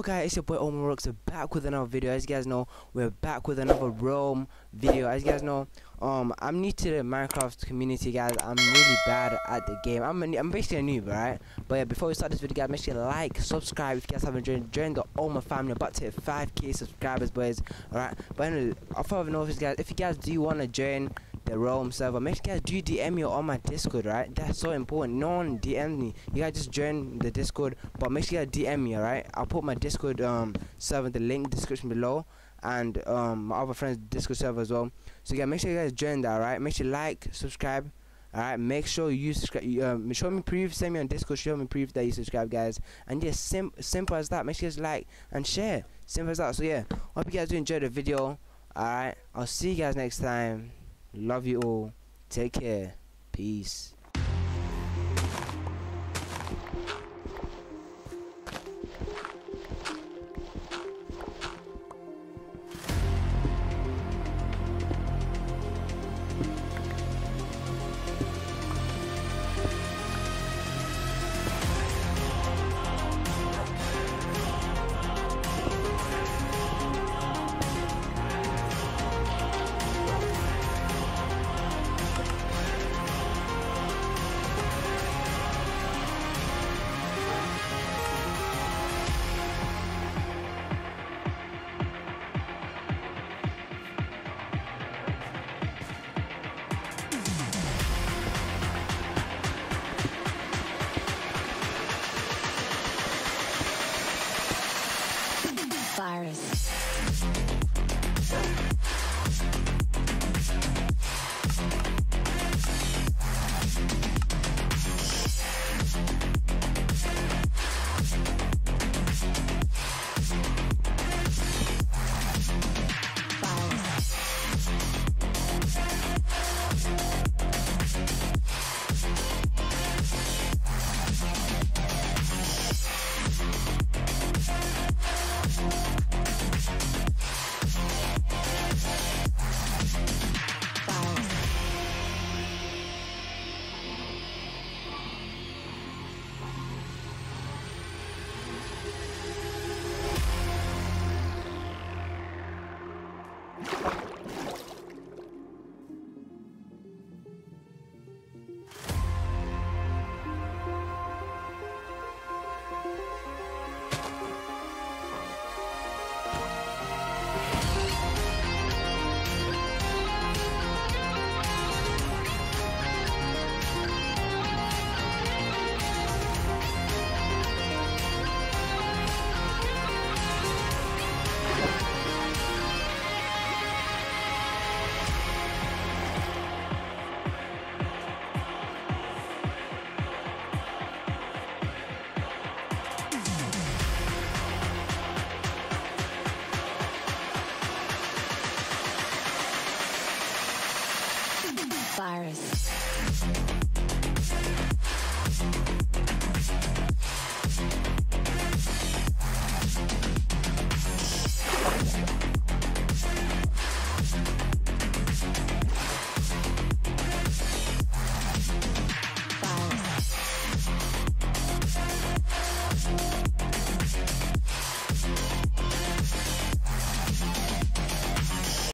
So guys, it's your boy Omar Rocks back with another video. As you guys know, we're back with another Realm video. As you guys know, um, I'm new to the Minecraft community, guys. I'm really bad at the game. I'm a, I'm basically a noob, right? But yeah, before we start this video, guys, make sure you like, subscribe if you guys haven't joined. Join the Omar family. About to hit 5k subscribers, boys. Alright. But anyway, I of notice, guys. If you guys do want to join the Realm server. Make sure you guys do DM me on my Discord, right? That's so important. No one DM me. You guys just join the Discord, but make sure you guys DM me, alright? I'll put my Discord um server, the link description below, and um my other friends Discord server as well. So yeah, make sure you guys join that, alright? Make sure you like, subscribe. Alright, make sure you subscribe. Um, show me proof. Send me on Discord. Show me proof that you subscribe, guys. And yeah, sim simple as that. Make sure you like and share. Simple as that. So yeah, hope you guys do enjoy the video. Alright, I'll see you guys next time. Love you all. Take care. Peace. Virus.